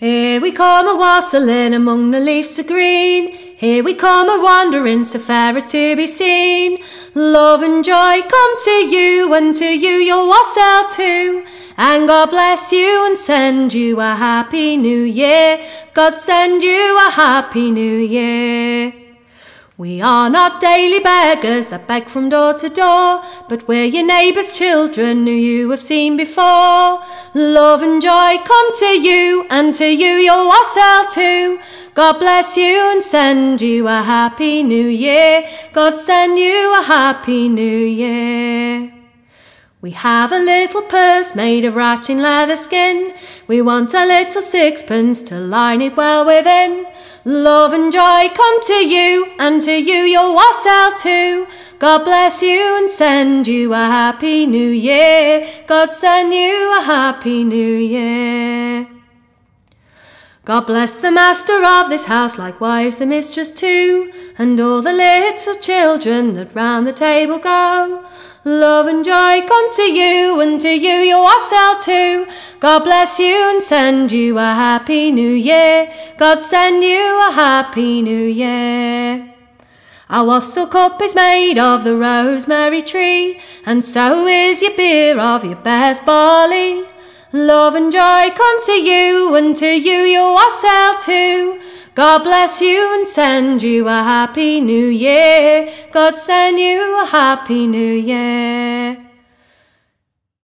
Here we come a wassailing among the leaves of green. Here we come a wandering so fairer to be seen. Love and joy come to you, and to you your wassail too. And God bless you and send you a happy new year. God send you a happy new year. We are not daily beggars that beg from door to door, but we're your neighbours' children who you have seen before. Love and joy come to you, and to you your wassail too. God bless you and send you a happy new year. God send you a happy new year. We have a little purse made of ratchin leather skin. We want a little sixpence to line it well within. Love and joy come to you, and to you your wassail too. God bless you and send you a happy new year. God send you a happy new year. God bless the master of this house, likewise the mistress too, and all the little children that round the table go. Love and joy come to you, and to you your wassail too. God bless you and send you a happy new year. God send you a happy new year. Our wassail cup is made of the rosemary tree, and so is your beer of your best barley. Love and joy come to you, and to you your wassail too. God bless you and send you a happy new year. God send you a happy new year.